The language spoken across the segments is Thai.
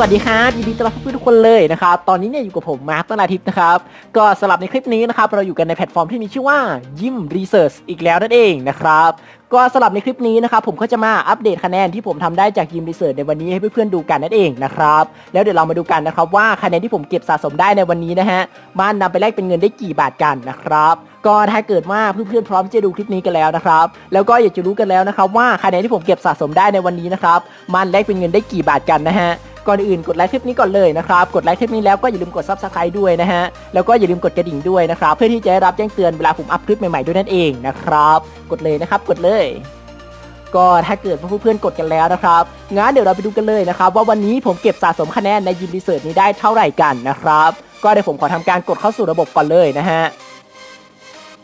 วัสดีครับยินดีต้อนรับเพื่อนๆทุกคนเลยนะครับตอนนี้เนี่ยอยู่กับผมมาร์คต้นอาทิตย์นะครับก็สำหรับในคลิปนี้นะครับเราอยู่กันในแพลตฟอร์มที่มีชื่อว่ายิมรีเสิร์ชอีกแล้วนั่นเองนะครับก็สำหรับในคลิปนี้นะครับผมก็จะมาอัปเดตคะแนนที่ผมทำได้จากยิมรีเสิร์ชในวันนี้ให้เพื่อนๆดูกันนั่นเองนะครับแล้วเดี๋ยวเรามาดูกันนะครับว่าคะแนนที่ผมเก็บสะสมได้ในวันนี้นะฮะมันนำไปแลกเป็นเงินได้กี่บาทกันนะครับก็ถ้าเกิดว่าเพื่อนๆพร้อมจะดูคลิปนี้กันแล้วนะครับแล้วก็อยากจะรู้กันแล้วนะครับว่าคะแนนที่ผมเก็บสะสมได้ในวันนี้นะครับมันแลกเป็นเงินได้กี่บาทกันนะฮะ ก่อนอื่นกดไลค์คลิปนี้ก่อนเลยนะครับ กดไลค์คลิปนี้แล้วก็อย่าลืมกด subscribe ด้วยนะฮะ แล้วก็อย่าลืมกดกระดิ่งด้วยนะครับ เพื่อที่จะได้รับแจ้งเตือนเวลาผมอัพคลิปใหม่ๆด้วยนั่นเองนะครับ กดเลยนะครับกดเลย ก็ถ้าเกิดเพื่อนๆกดกันแล้วนะครับงั้นเดี๋ยวเราไปดูกันเลยนะครับว่าวันนี้ผมเก็บสะสมคะแนนในยิมรีเสิร์ชนี้ได้เท่าไหร่กันนะครับ ก็เดี๋ยวผมขอทำการกดเข้าสู่ระบบก่อนเลยนะฮะ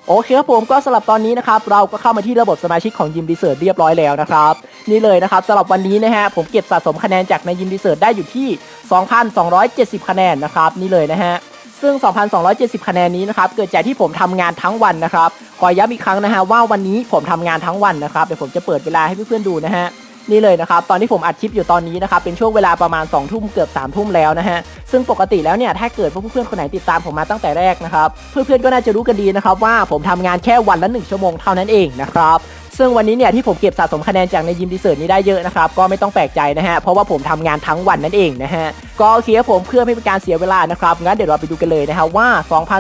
โอเคครับผมก็สำหรับตอนนี้นะครับเราก็เข้ามาที่ระบบสมาชิกของยิมรีเสิร์ชเรียบร้อยแล้วนะครับนี่เลยนะครับสำหรับวันนี้นะฮะผมเก็บสะสมคะแนนจากในยิมรีเสิร์ได้อยู่ที่ 2,270 คะแนนนะครับนี่เลยนะฮะซึ่ง 2,270 คะแนนนี้นะครับเกิดจากที่ผมทำงานทั้งวันนะครับขอย้ำอีกครั้งนะฮะว่าวันนี้ผมทำงานทั้งวันนะครับเดี๋ยวผมจะเปิดเวลาให้เพื่อนๆดูนะฮะ นี่เลยนะครับตอนที่ผมอัดคลิปอยู่ตอนนี้นะครับเป็นช่วงเวลาประมาณ2องทุ่มเกือบ3ามทุ่มแล้วนะฮะซึ่งปกติแล้วเนี่ยถ้าเกิดว่าเพื่อนๆคนไหนติดตามผมมาตั้งแต่แรกนะครับเพื่อนๆก็น่าจะรู้กันดีนะครับว่าผมทำงานแค่วันละ1ชั่วโมงเท่านั้นเองนะครับซึ่งวันนี้เนี่ยที่ผมเก็บสะสมคะแนนจากในยิมดีเซิร์นี้ได้เยอะนะครับก็ไม่ต้องแปลกใจนะฮะเพราะว่าผมทำงานทั้งวันนั่นเองนะฮะก็โอเคครับผมเพื่อไม่เป็นการเสียเวลานะครับงั้นเดี๋ยวเราไปดูกันเลยนะฮะว่า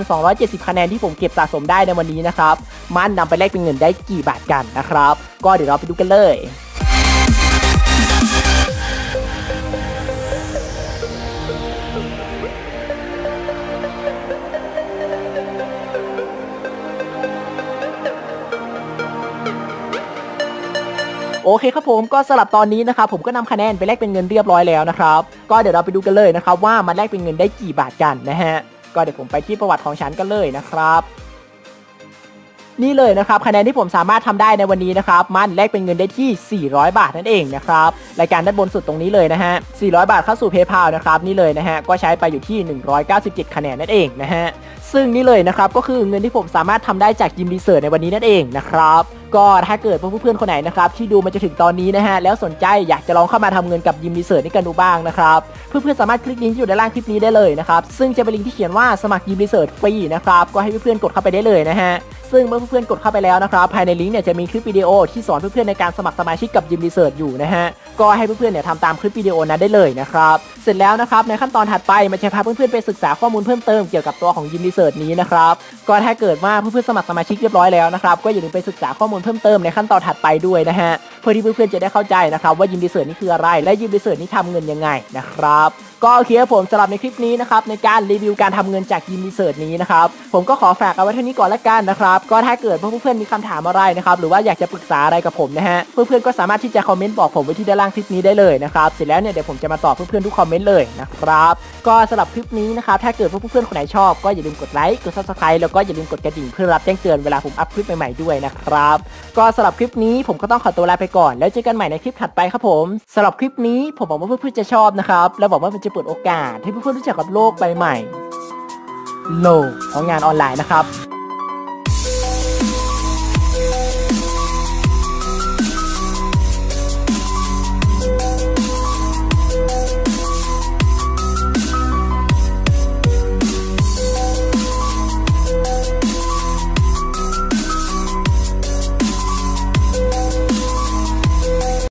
2,270 คะแนนที่ผมเก็บสะสมได้ในวันนี้นะครับมันนำไปแลกเป็นเงินได้กี่บาทกันนะครับก็เดี๋ยวเราไปดูกันเลย โอเคครับผมก็สลับตอนนี้นะครับผมก็นำคะแนนไปแลกเป็นเงินเรียบร้อยแล้วนะครับก็เดี๋ยวเราไปดูกันเลยนะครับว่ามันแลกเป็นเงินได้กี่บาทกันนะฮะก็เดี๋ยวผมไปที่ประวัติของฉันกันเลยนะครับ นี่เลยนะครับคะแนนที่ผมสามารถทำได้ในวันนี้นะครับมันแลกเป็นเงินได้ที่ 400 บาทนั่นเองนะครับรายการด้านบนสุดตรงนี้เลยนะฮะ 400 บาทเข้าสู่ PayPal นะครับนี่เลยนะฮะก็ใช้ไปอยู่ที่ 197 คะแนนนั่นเองนะฮะซึ่งนี่เลยนะครับก็คือเงินที่ผมสามารถทำได้จากยิมรีเสิร์ชในวันนี้นั่นเองนะครับก็ถ้าเกิดเพื่อนๆคนไหนนะครับที่ดูมาจะถึงตอนนี้นะฮะแล้วสนใจอยากจะลองเข้ามาทำเงินกับยิมรีเสิร์ชนี่กันดูบ้างนะครับเพื่อนๆสามารถคลิกลิงก์ที่อยู่ด้านล่างคลิปนี้ได้เลยนะครับซึ่งจะเป็นลิงก์ที่เขียนว่าสมัครยิมรีเสิร์ชฟรีนะครับก็ให้เพื่อนๆกดเข้าไปได้เลยนะฮะ ซึ่งเมื่อเพื่อนๆกดเข้าไปแล้วนะครับภายในลิงก์เนี่ยจะมีคลิปวิดีโอที่สอนเพื่อนๆในการสมัครสมาชิกกับยิมรีเสิร์ชอยู่นะฮะก็ให้เพื่อนๆเนี่ยทำตามคลิปวิดีโอนั้นได้เลยนะครับ สร็จแล้วนะครับในขั้นตอนถัดไปมันจะพาเพื่อนๆไปศึกษาข้อมูลเพิ่มเติมเกี่ยวกับตัวของยิมรีเสิร์ชนี้นะครับก็ถ้าเกิดว่าเพื่อนๆสมัครสมาชิกเรียบร้อยแล้วนะครับก็อย่าลืมไปศึกษาข้อมูลเพิ่มเติมในขั้นตอนถัดไปด้วยนะฮะเพื่อที่เพื่อนๆจะได้เข้าใจนะครับว่ายิมรีเสิร์ชนี่คืออะไร และยิมรีเสิร์ชนี่ทำเงินยังไงนะครับก็โอเคผมสำหรับในคลิปนี้นะครับในการรีวิวการทำเงินจากยิมรีเสิร์ชนี้นะครับผมก็ขอฝากเอาไว้เท่านี้ก่อนละกันนะครับก็ถ้าเกิดเพื่อนๆมีคำถามอะไรนะครับหรือว่าอยากจะปรึกษาอะไรกับผมนะฮะเพื่อนๆก็สามารถที่จะคอมเมนต์บอกผมไว้ที่ด้านล่างคลิปนี้ได้เลยนะครับเสร็จแล้วเนี่ยเดี๋ยวผมจะมาตอบเพื่อนๆทุกคอมเมนต์เลยนะครับ ก็สำหรับคลิปนี้นะครับถ้าเกิดเพื่อนๆคนไหนชอบ ก็อย่าลืมกดไลค์กด subscribe แล้วก็อย่าลืมกดกระดิ่งเพื่อรับแจ้งเตือนเวลาผมอัพคลิปใหม่ๆด้วยนะครับ ก็สำหรับคลิปนี้ผมก็ต้องขอตัวลาไปก่อน แล้วเจอกันใหม่ในคลิปถัดไปครับผมสำหรับคลิปนี้ผมบอกว่าเพื่อนๆจะชอบนะครับแล้วบอกว่ามันจะเปิดโอกาสให้เพื่อนๆรู้จักกับโลกใบใหม่ โลกของงานออนไลน์นะครับ